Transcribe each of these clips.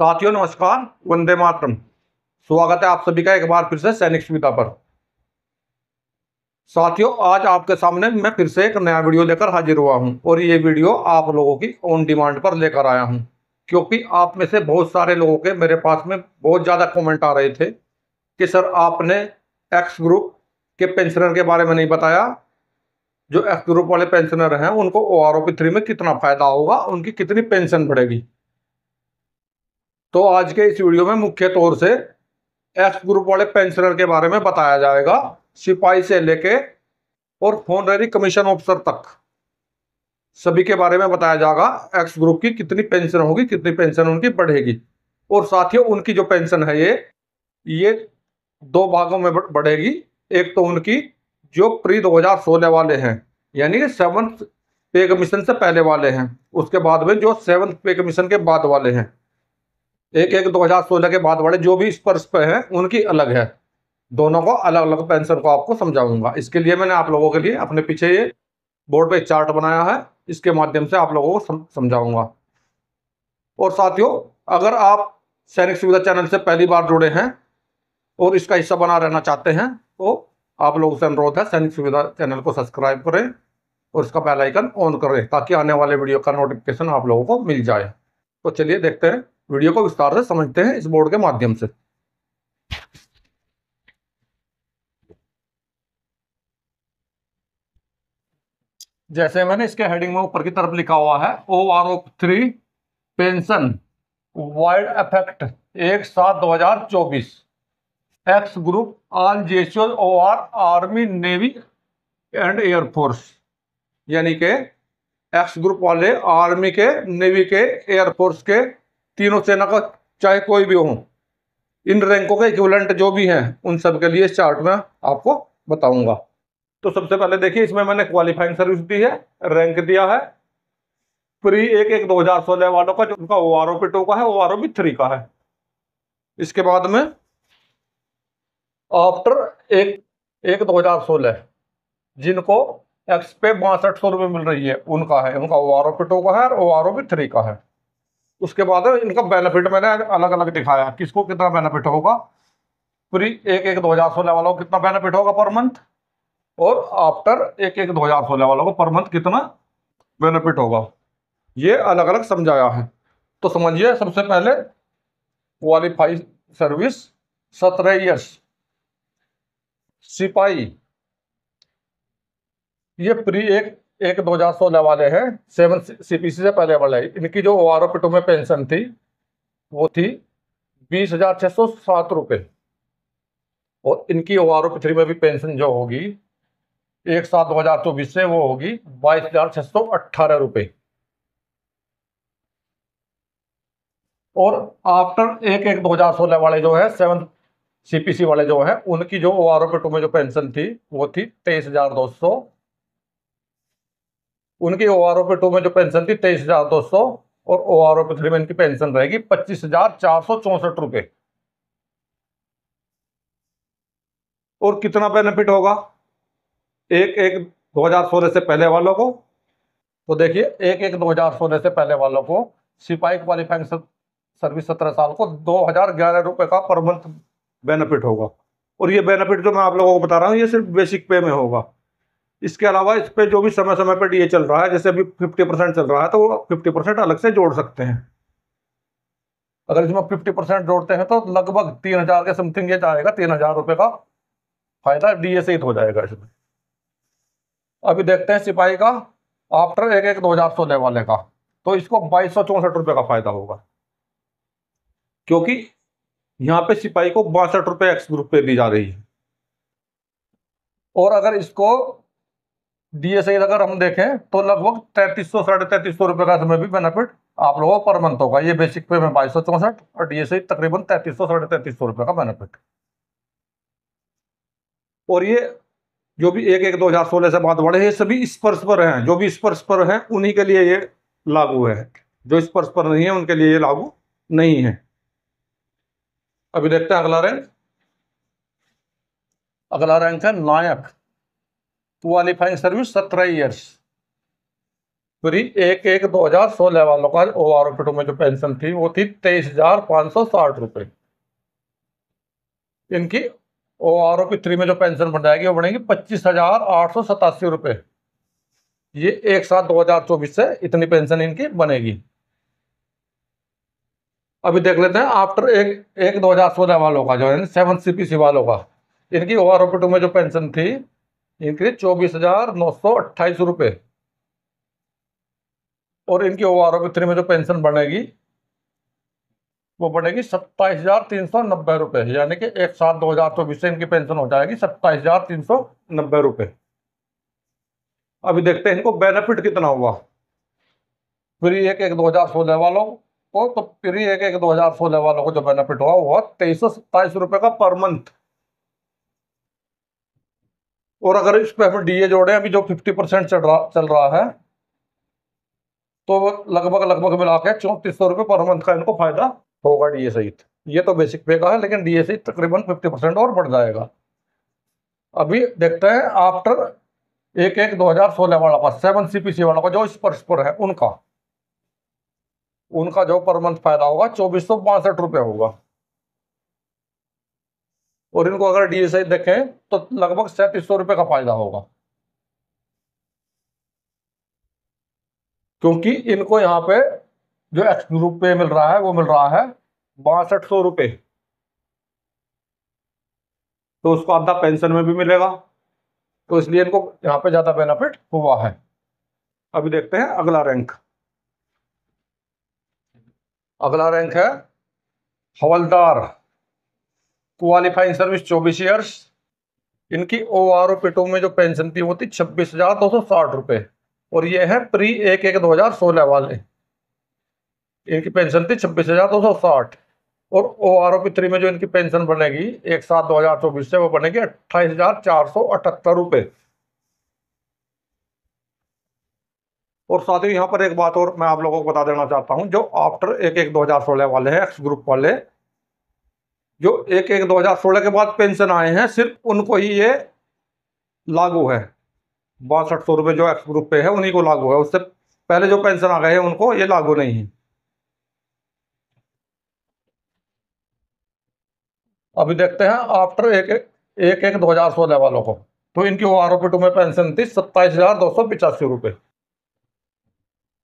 साथियों, नमस्कार। वंदे मातरम। स्वागत है आप सभी का एक बार फिर से सैनिक सुविधा पर। साथियों, आज आपके सामने मैं फिर से एक नया वीडियो लेकर हाजिर हुआ हूँ और ये वीडियो आप लोगों की ऑन डिमांड पर लेकर आया हूँ। क्योंकि आप में से बहुत सारे लोगों के मेरे पास में बहुत ज़्यादा कमेंट आ रहे थे कि सर आपने एक्स ग्रुप के पेंशनर के बारे में नहीं बताया। जो एक्स ग्रुप वाले पेंशनर हैं, उनको O R O P three में कितना फ़ायदा होगा? उनकी कितनी पेंशन बढ़ेगी? तो आज के इस वीडियो में मुख्य तौर से एक्स ग्रुप वाले पेंशनर के बारे में बताया जाएगा, सिपाही से लेके और होनररी कमीशन ऑफिसर तक। सभी के बारे में बताया जाएगा एक्स ग्रुप की कितनी पेंशन होगी, कितनी पेंशन उनकी बढ़ेगी। और साथ ही उनकी जो पेंशन है ये ये दो भागों में बढ़ेगी। एक तो उनकी जो प्री 2016 वाले हैं, यानी कि सेवंथ पे कमीशन से पहले वाले हैं। उसके बाद में जो सेवन्थ पे कमीशन के बाद वाले हैं। एक एक 2016 के बाद वाले जो भी स्पर्श पे हैं, उनकी अलग है। दोनों को अलग अलग पेंशन को आपको समझाऊँगा। इसके लिए मैंने आप लोगों के लिए अपने पीछे ये बोर्ड पे चार्ट बनाया है, इसके माध्यम से आप लोगों को समझाऊँगा। और साथियों, अगर आप सैनिक सुविधा चैनल से पहली बार जुड़े हैं और इसका हिस्सा बना रहना चाहते हैं तो आप लोगों से अनुरोध है, सैनिक सुविधा चैनल को सब्सक्राइब करें और इसका बेल आइकन ऑन करें, ताकि आने वाले वीडियो का नोटिफिकेशन आप लोगों को मिल जाए। तो चलिए देखते हैं। वीडियो को विस्तार से समझते हैं इस बोर्ड के माध्यम से। जैसे मैंने इसके हेडिंग में ऊपर की तरफ़ लिखा हुआ है O R O three pension with effect एक सात दो हज़ार चौबीस। Ex group on JCO O R army navy and air force यानी के एक्स ग्रुप वाले आर्मी के नेवी के एयरफोर्स के तीनों सेना का, चाहे कोई भी हो। इन रैंकों के इक्विवेलेंट जो भी हैं, उन सब के लिए इस चार्ट में आपको बताऊँगा। तो सबसे पहले देखिए, इसमें मैंने क्वालिफाइंग सर्विस दी है रैंक दिया है। प्री एक एक दो हज़ार सोलह वालों का, जो उनका O R O P two का है O R O P three का है। इसके बाद में आफ्टर एक एक दो हज़ार सोलह, जिनको एक्स पे बासठ सौ रुपये मिल रही है, उनका है, उनका O R O P two का है और O R O P three का है। उसके बाद इनका बेनिफिट मैंने अलग अलग दिखाया किसको कितना बेनिफिट होगा? पूरी एक एक दो हज़ार सोलह वालों को कितना बेनिफिट होगा पर मंथ और आफ्टर एक एक दो हज़ार सोलह वालों को पर मंथ कितना बेनिफिट होगा? ये अलग अलग समझाया है। तो समझिए, सबसे पहले क्वालिफाई सर्विस सत्रह ईयर्स सिपाही, ये प्री एक एक दो हज़ार सोलह वाले हैं, सेवन सीपीसी से पहले वाले। इनकी जो ओ आर ओ में पेंशन थी, वो थी बीस हज़ार छह सौ सात रुपये और इनकी ओ आर ओ में भी पेंशन जो होगी, एक सात दो हज़ार चौबीस से वो होगी, बाईस हज़ार छह सौ अट्ठारह रुपये और आफ्टर एक एक दो हज़ार सोलह वाले जो है सेवन सीपीसी वाले जो है, उनकी जो ओ आर ओ में जो पेंशन थी, वो थी तेईस हज़ार दो सौ उनकी ओ आर ओ में जो पेंशन थी, तेईस हज़ार दो सौ, और ओ आर ओ थ्री में इनकी पेंशन रहेगी, पच्चीस हज़ार चार सौ चौसठ रुपये और कितना बेनिफिट होगा? एक एक दो हज़ार सोलह से पहले वालों को। तो देखिए, एक एक दो हज़ार सोलह से पहले वालों को सिपाही क्वालिफाइंग सर्विस सत्रह साल को दो हज़ार ग्यारह रुपये का पर मंथ बेनिफिट होगा। और ये बेनिफिट जो मैं आप लोगों को बता रहा हूँ, ये सिर्फ़ बेसिक पे में होगा। इसके अलावा इस पर जो भी समय समय पर डीए चल रहा है, जैसे अभी फिफ्टी परसेंट चल रहा है तो वो फिफ्टी परसेंट अलग से जोड़ सकते हैं। अगर इसमें फिफ्टी परसेंट जोड़ते हैं तो लगभग तीन हज़ार के समथिंग ये जाएगा, तीन हज़ार रुपये का फ़ायदा डीए से ही हो जाएगा इसमें। अभी देखते हैं सिपाही का आफ्टर एक एक दो हज़ार सोलह वाले का तो इसको बाईस सौ चौसठ रुपये का फ़ायदा होगा। क्योंकि यहाँ पे सिपाही को बासठ रुपये एक्स ग्रुप पे दी जा रही है। और अगर इसको डीएसआई अगर हम देखें तो लगभग तैतीस सौ, साढ़े तैतीस सौ रुपए का समय भी बेनिफिट आप लोगों को पर मंथ होगा। ये बेसिक पे में बाईस सौ चौसठ और डीएसआई तकरीबन तैतीस सौ, साढ़े तैतीस सौ रुपए का बेनिफिट और ये जो भी एक एक, दो हज़ार सोलह से बाद बढ़े, ये सभी स्पर्श पर हैं। जो भी स्पर्श पर हैं, उन्हीं के लिए ये लागू है। जो स्पर्श पर नहीं है, उनके लिए ये लागू नहीं है। अभी देखते हैं अगला रैंक अगला रैंक है नायक। क्वालिफाइंग सर्विस सत्रह ईयर्स फ्री एक एक, दो हज़ार सोलह वालों का ओ आर ओ में जो पेंशन थी, वो थी तेईस हज़ार पाँच सौ साठ रुपये इनकी ओ आर ओ थ्री में जो पेंशन बन जाएगी वो बनेगी पच्चीस हज़ार आठ सौ सतासी रुपये ये एक साथ दो हज़ार चौबीस से इतनी पेंशन इनकी बनेगी। अभी देख लेते हैं आफ्टर एक एक दो हज़ार सोलह वालों का, जो है सेवन सी पी सी वालों का, इनकी ओ आर ओ में जो पेंशन थी इनकी चौबीस हज़ार नौ सौ अट्ठाईस रुपये और इनकी ओ आर थ्री में जो पेंशन बढ़ेगी वो बढ़ेगी सत्ताईस हज़ार तीन सौ नब्बे रुपये यानी कि एक सात दो हज़ार चौबीस से इनकी पेंशन हो जाएगी सत्ताईस हज़ार तीन सौ नब्बे रुपये अभी देखते हैं इनको बेनिफिट कितना हुआ। फ्री एक एक दो हज़ार सोलह वालों को तो फ्री एक एक दो हज़ार सोलह वालों को जो बेनिफिट हुआ हुआ तेईस सौ सत्ताईस रुपये का पर मंथ और अगर इस पर हम डीए जोड़े, अभी जो फिफ्टी परसेंट चल रहा चल रहा है तो लगभग लगभग मिला के चौंतीस सौ रुपये पर मंथ का इनको फ़ायदा होगा डीए सहित। ये तो बेसिक पे का है, लेकिन डीए सहित तकरीबन फिफ्टी परसेंट और बढ़ जाएगा। अभी देखते हैं आफ्टर एक एक दो हज़ार सोलह वाला का सेवन सी पी सी वाला का जो स्पर्श पर है, उनका उनका जो पर मंथ फ़ायदा होगा, चौबीस सौ बासठ रुपये होगा। और इनको अगर डीए सहित देखें तो लगभग सैंतीस सौ रुपये का फ़ायदा होगा। क्योंकि इनको यहाँ पे जो एक्स ग्रुप पे मिल रहा है, वो मिल रहा है बासठ सौ रुपये तो उसको आधा पेंशन में भी मिलेगा। तो इसलिए इनको यहाँ पे ज़्यादा बेनिफिट हुआ है। अभी देखते हैं अगला रैंक अगला रैंक है हवलदार। क्वालिफाइंग सर्विस चौबीस ईयर्स इनकी ओ आर ओ पिटो में जो पेंशन थी वो थी छब्बीस हज़ार दो सौ साठ रुपये और ये है प्री एक एक दो हज़ार सोलह वाले। इनकी पेंशन थी छब्बीस हज़ार दो सौ साठ। और O R O P three में जो इनकी पेंशन बनेगी, एक सात दो हज़ार चौबीस से वो बनेगी अट्ठाईस हज़ार चार सौ अठहत्तर रुपये और साथ ही यहाँ पर एक बात और मैं आप लोगों को बता देना चाहता हूँ, जो आफ्टर एक एक दो हज़ार सोलह वाले हैं एक्स ग्रुप वाले जो एक एक दो हज़ार सोलह के बाद पेंशन आए हैं, सिर्फ़ उनको ही ये लागू है। बासठ सौ रुपये जो एक्स ग्रुप पे है, उन्हीं को लागू है। उससे पहले जो पेंशन आ गए हैं, उनको ये लागू नहीं है। अभी देखते हैं आफ्टर एक एक एक दो हज़ार सोलह वालों को। तो इनकी O R O P two में पेंशन थी सत्ताईस हज़ार दो सौ पिचासी रुपये।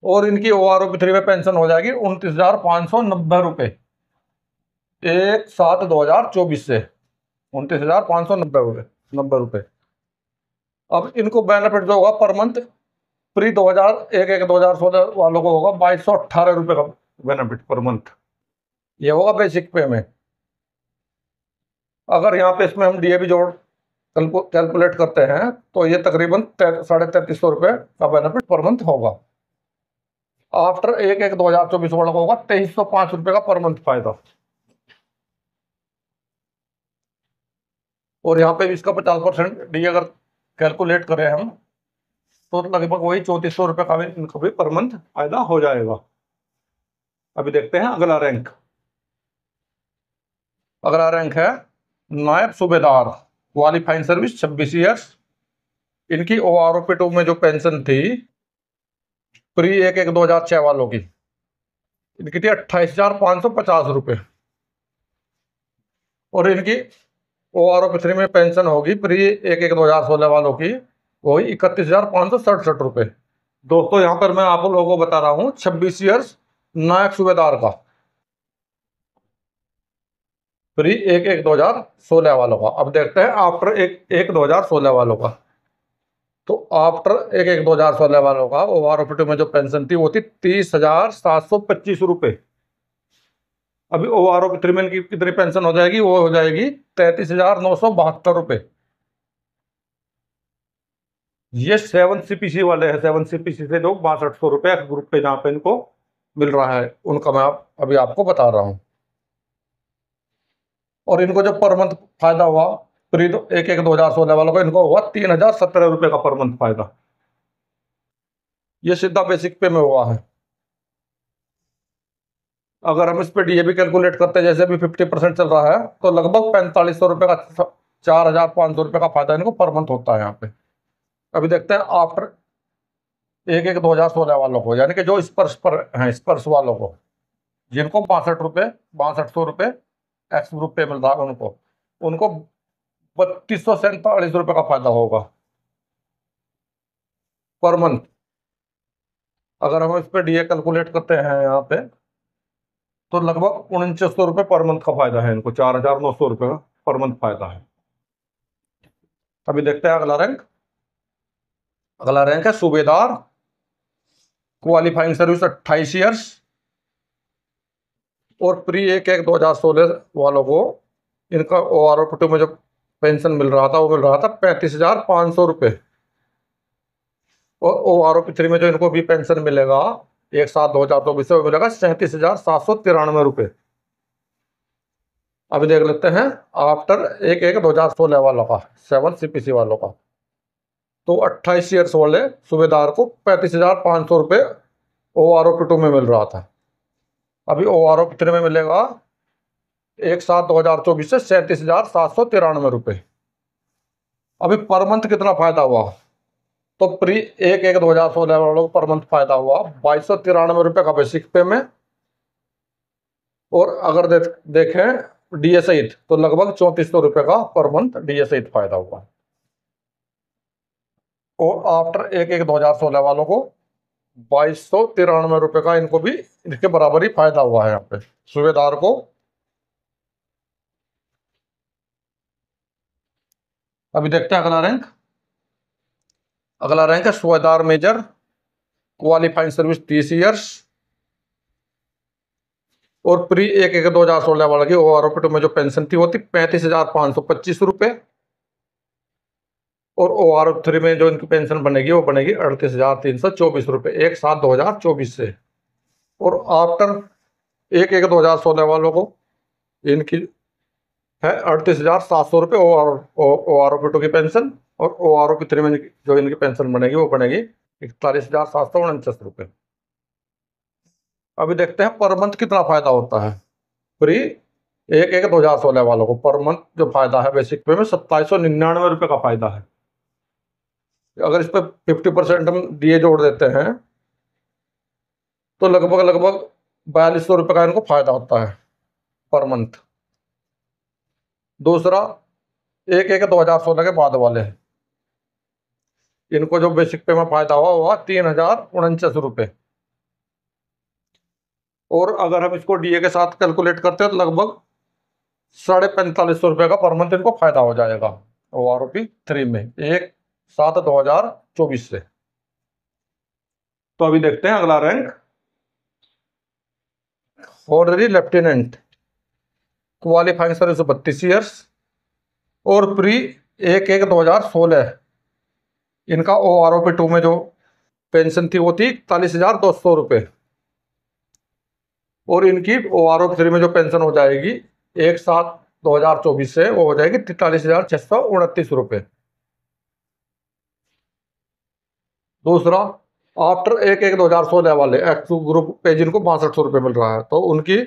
और इनकी O R O P three में पेंशन हो जाएगी उनतीस हज़ार पाँच सौ नब्बे रुपये। एक सात दो हज़ार चौबीस से। उनतीस हज़ार पाँच सौ नब्बे रुपये नब्बे रुपये अब इनको बेनिफिट जो होगा पर मंथ प्री दो हज़ार एक एक, दो हज़ार सोलह वालों को होगा बाईस सौ अट्ठारह रुपये का बेनिफिट पर मंथ ये होगा बेसिक पे में। अगर यहाँ पे इसमें हम डीएबी जोड़ कैलकुलेट करते हैं तो ये तकरीबन साढ़े तैंतीस सौ रुपये का बेनिफिट पर मंथ होगा। आफ्टर एक एक, दो हज़ार चौबीस वालों को होगा तेईस सौ पाँच रुपये का पर मंथ फ़ायदा। और यहाँ पे भी इसका पचास परसेंट डी अगर कैलकुलेट करें हम तो लगभग वही चौंतीस सौ रुपये का भी इनको भी पर मंथ फ़ायदा हो जाएगा। अभी देखते हैं अगला रैंक। अगला रैंक है नायब सूबेदार क्वालिफाइंग सर्विस, छब्बीस ईयर्स इनकी ओ आर ओ टू में जो पेंशन थी प्री एक एक दो हज़ार छह वालों की, इनकी थी अट्ठाईस हज़ार पाँच सौ पचास रुपये और इनकी ओ आर ओ थ्री में पेंशन होगी, प्री एक एक, दो हज़ार सोलह वालों की, वही इकतीस हज़ार पाँच सौ सड़सठ रुपये दोस्तों, यहाँ पर मैं आप लोगों को बता रहा हूँ, छब्बीस ईयर्स नायक सूबेदार का। प्री एक एक, दो हज़ार सोलह वालों का। अब देखते हैं आफ्टर एक एक, दो हज़ार सोलह वालों का। तो आफ्टर एक एक, दो हज़ार सोलह वालों का ओ आर ओ पी में जो पेंशन थी, वो थी तीस हज़ार सात सौ पच्चीस रुपये अभी ओ आर ओ थ्री की कितनी पेंशन हो जाएगी वो हो जाएगी तैतीस हज़ार नौ सौ बहत्तर रुपये ये सेवन सीपीसी वाले हैं सेवन सीपीसी से जो बासठ सौ रुपये ग्रुप पे जहाँ पे इनको मिल रहा है उनका मैं आप अभी आपको बता रहा हूँ। और इनको जो पर मंथ फ़ायदा हुआ प्री दो, एक एक दो हज़ार सोलह वालों को इनको हुआ तीन हज़ार सत्रह रुपये का पर मंथ फ़ायदा। ये सीधा बेसिक पे में हुआ है। अगर हम इस पर डी डीएबी कैलकुलेट करते हैं, जैसे अभी फिफ्टी परसेंट चल रहा है तो लगभग पैंतालीस सौ रुपये का चार हज़ार पाँच सौ रुपये का फ़ायदा इनको पर मंथ होता है यहाँ पे। अभी देखते हैं आफ्टर एक एक दो हज़ार सोलह वालों को, यानी कि जो स्पर्श पर हैं, स्पर्श वालों को, जिनको बासठ रुपये बासठ सौ रुपये एक्स ग्रुप पे मिल रहा है उनको उनको बत्तीस सौ सैंतालीस रुपये का फ़ायदा होगा। पर मंथ अगर हम इस पर डी कैलकुलेट करते हैं यहाँ पे तो लगभग उनचास सौ रुपये पर मंथ का फ़ायदा है इनको, चार हज़ार नौ सौ रुपये का पर मंथ फ़ायदा है। अभी देखते हैं अगला रैंक। अगला रैंक है सूबेदार, क्वालिफाइंग सर्विस अट्ठाईस ईयर्स और प्री एक एक दो हज़ार सोलह वालों को इनका ओ आर ओ में जो पेंशन मिल रहा था, वो मिल रहा था पैंतीस हज़ार पाँच सौ रुपये और ओ आर ओ में जो इनको भी पेंशन मिलेगा एक सात, दो हज़ार चौबीस से मिलेगा सैंतीस हज़ार सात सौ तिरानवे रुपये अभी देख लेते हैं आफ्टर एक एक, दो हज़ार सोलह वालों का सेवन सीपीसी वालों का। तो अट्ठाईस ईयर्स वाले सूबेदार को पैंतीस हज़ार पाँच सौ रुपये ओ आर ओ टू में मिल रहा था। अभी ओ आर ओ कितने में मिलेगा, एक सात, दो हज़ार चौबीस से सैंतीस हज़ार सात सौ तिरानवे रुपये अभी पर मंथ कितना फ़ायदा हुआ? तो प्री एक एक दो हज़ार सोलह वालों को पर मंथ फ़ायदा हुआ। बाईस सौ तिरानवे रुपये का बेसिक पे में। और अगर दे, देखें डी एस तो लगभग चौंतीस सौ रुपये का पर मंथ डी एस फ़ायदा हुआ। और आफ्टर एक एक दो हज़ार सोलह वालों को बाईस सौ तिरानवे रुपये का इनको भी इनके बराबर ही फ़ायदा हुआ है यहाँ पे सूबेदार को। अभी देखते हैं अगला रैंक अगला रैंक है सूबेदार मेजर क्वालिफाइंग सर्विस तीस ईयर्स और प्री एक एक दो हज़ार सोलह वाला की ओ आर में जो पेंशन थी वो थी पैंतीस हज़ार पाँच सौ पच्चीस रुपये और ओ आर थ्री में जो इनकी पेंशन बनेगी वो बनेगी अड़तीस हज़ार तीन सौ चौबीस रुपये एक सात दो हज़ार चौबीस से और आफ्टर एक एक दो हज़ार सोलह वालों को इनकी है अड़तीस हज़ार सात सौ रुपये O R O R O P two की पेंशन और ओ आर ओ थ्री में जो इनकी पेंशन बनेगी, वो बनेगी इकतालीस हज़ार सात सौ उनचास रुपये अभी देखते हैं पर मंथ कितना फ़ायदा होता है। फ्री एक एक दो हज़ार सोलह वालों को पर मंथ जो फ़ायदा है बेसिक पे में सत्ताईस सौ निन्यानवे रुपये का फ़ायदा है। अगर इस पर फिफ्टी परसेंट हम दिए जोड़ देते हैं तो लगभग लगभग बयालीस सौ रुपये का इनको फ़ायदा होता है पर मंथ। दूसरा, एक एक दो हज़ार सोलह के बाद वाले इनको जो बेसिक पे में फ़ायदा हुआ हुआ तीन हज़ार उनचास रुपये और अगर हम इसको डीए के साथ कैलकुलेट करते हैं तो लगभग साढ़े पैंतालीस सौ रुपये का पर मंथ इनको फ़ायदा हो जाएगा O R O P three में, एक सात दो हज़ार चौबीस से। तो अभी देखते हैं अगला रैंक ऑर्डरी लेफ्टिनेंट क्वालिफाइंग सर्विस बत्तीस ईयर्स और प्री एक एक दो हज़ार सोलह। इनका O R O P two में जो पेंशन थी वो थी इकतालीस हज़ार दो सौ रुपये और इनकी ओ आर ओ थ्री में जो पेंशन हो जाएगी, एक सात दो हज़ार चौबीस से वो हो जाएगी तैतालीस हज़ार छः सौ उनतीस रुपये दूसरा आफ्टर एक एक दो हज़ार सोलह वाले एक्स ग्रुप पे जिनको बासठ सौ रुपये मिल रहा है तो उनकी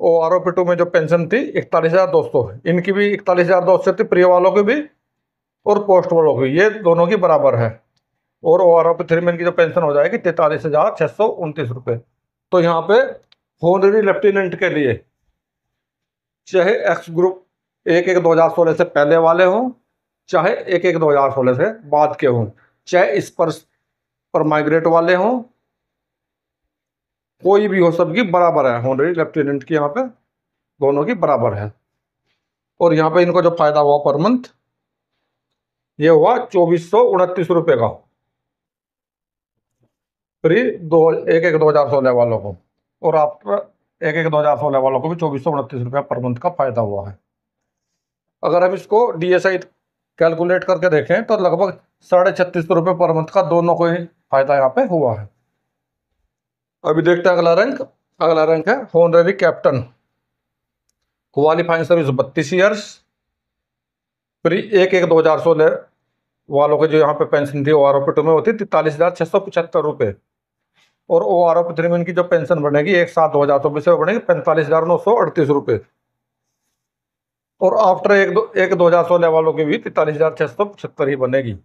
O R O P two में जो पेंशन थी, इकतालीस हज़ार दो सौ। इनकी भी इकतालीस हज़ार दो सौ थी, प्रिय वालों की भी और पोस्ट वालों की ये दोनों की बराबर है। और ओ आर थ्री में इनकी जो पेंशन हो जाएगी, तैतालीस हज़ार छः सौ उनतीस रुपये तो यहाँ पे होनरी लेफ्टिनेंट के लिए, चाहे एक्स ग्रुप एक एक दो हज़ार सोलह से पहले वाले हों, चाहे एक एक दो हज़ार सोलह से बाद के हों, चाहे इस पर पर माइग्रेट वाले हों, कोई भी हो सबकी बराबर है। होनरी लेफ्टिनेंट की यहाँ पे दोनों की बराबर है। और यहाँ पे इनको जो फ़ायदा हुआ पर मंथ ये हुआ चौबीस सौ उनतीस रुपये का। फ्री दो एक एक दो हज़ार सोलह वालों को। और आफ्टर एक एक दो हज़ार सोलह वालों को भी चौबीस सौ उनतीस रुपया पर मंथ का फ़ायदा हुआ है। अगर हम इसको डी एस आई कैलकुलेट करके देखें तो लगभग साढ़े छत्तीस सौ रुपये पर मंथ का दोनों को ही फ़ायदा यहाँ पे हुआ है। अभी देखते हैं अगला रैंक अगला रैंक है होनरी कैप्टन क्वालिफाइंग सर्विस बत्तीस ईयर्स फिर एक एक दो हज़ार सोलह वालों के जो यहाँ पे पेंशन थी O R O P two में होती तैतालीस हज़ार छः सौ पचहत्तर रुपये और ओ आर ओ थ्री में इनकी जो पेंशन बढ़ेगी एक सात दो हज़ार चौबीस से बढ़ेगी पैंतालीस हज़ार नौ सौ अड़तीस रुपये और आफ्टर एक दो एक दो हज़ार सोलह वालों की भी तैतालीस हज़ार छः सौ पचहत्तर ही बनेगी।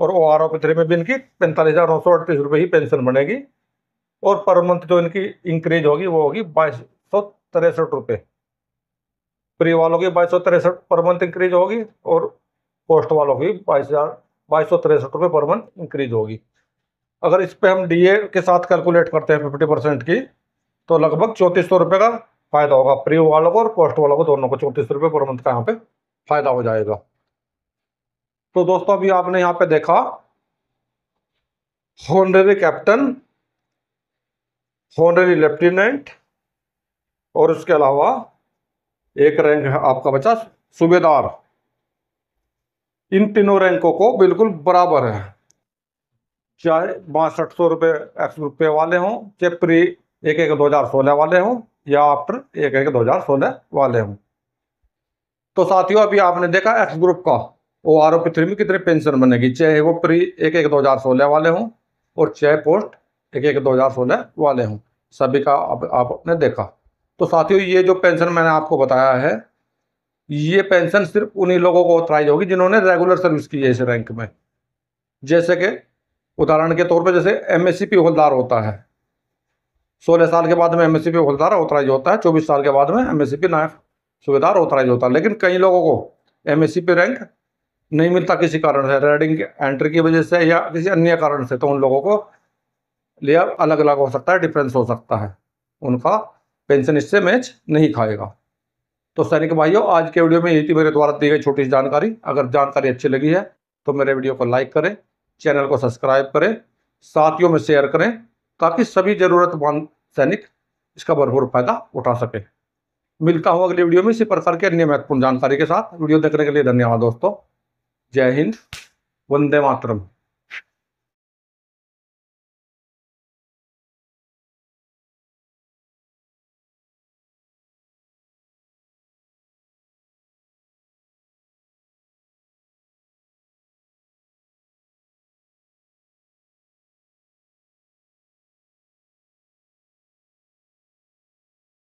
और ओ आर थ्री में भी इनकी पैंतालीस हज़ार नौ सौ अड़तीस रुपये ही पेंशन बनेगी। और पर मंथ जो इनकी इंक्रीज होगी, वो होगी बाईस सौ तिरसठ रुपये प्री वालों की बाईस सौ तिरसठ पर मंथ इंक्रीज होगी और पोस्ट वालों की बाईस हज़ार, बाईस सौ तिरसठ रुपये पर मंथ इंक्रीज होगी। अगर इस पर हम डीए के साथ कैलकुलेट करते हैं फिफ्टी परसेंट की तो लगभग चौंतीस सौ रुपये का फ़ायदा होगा। प्री वालों को और पोस्ट वालों को दोनों को चौंतीस सौ रुपये पर मंथ का यहाँ पे फ़ायदा हो जाएगा। तो दोस्तों, अभी आपने यहाँ पे देखा होनरी कैप्टन होनरी लेफ्टिनेंट और उसके अलावा एक रैंक है आपका बचा सूबेदार। इन तीनों रैंकों को बिल्कुल बराबर है। चाहे बासठ सौ रुपये एक्स रुपये वाले हों, चाहे प्री एक एक दो हज़ार सोलह वाले हों, या आफ्टर एक एक दो हज़ार सोलह वाले हों। तो साथियों, अभी आपने देखा एक्स ग्रुप का O R O P three में कितनी पेंशन बनेगी? चाहे वो प्री एक एक दो हज़ार सोलह वाले हों, और चाहे पोस्ट एक एक दो हज़ार सोलह वाले हों। सभी का अब आपने देखा। तो साथियों, ये जो पेंशन मैंने आपको बताया है, ये पेंशन सिर्फ़ उन्हीं लोगों को ऑथराइज होगी जिन्होंने रेगुलर सर्विस की है इस रैंक में। जैसे कि, उदाहरण के तौर पे जैसे एम होलदार होता है। सोलह साल के बाद में M S C P havildar authorize होता है, चौबीस साल के बाद में M S C P naik subedar authorize होता है। लेकिन कई लोगों को M S C P rank नहीं मिलता किसी कारण से रेडिंग एंट्री की वजह से या किसी अन्य कारण से तो उन लोगों को लिया अलग अलग हो सकता है डिफरेंस हो सकता है। उनका पेंशन इससे मैच नहीं खाएगा। तो सैनिक भाइयों, आज के वीडियो में यही थी मेरे द्वारा दी गई छोटी सी जानकारी। अगर जानकारी अच्छी लगी है तो मेरे वीडियो को लाइक करें, चैनल को सब्सक्राइब करें, साथियों में शेयर करें, ताकि सभी ज़रूरतमंद सैनिक इसका भरपूर फ़ायदा उठा सके। मिलता हूँ अगली वीडियो में इसी प्रकार के अन्य महत्वपूर्ण जानकारी के साथ। वीडियो देखने के लिए धन्यवाद दोस्तों। जय हिंद, वंदे मातरम।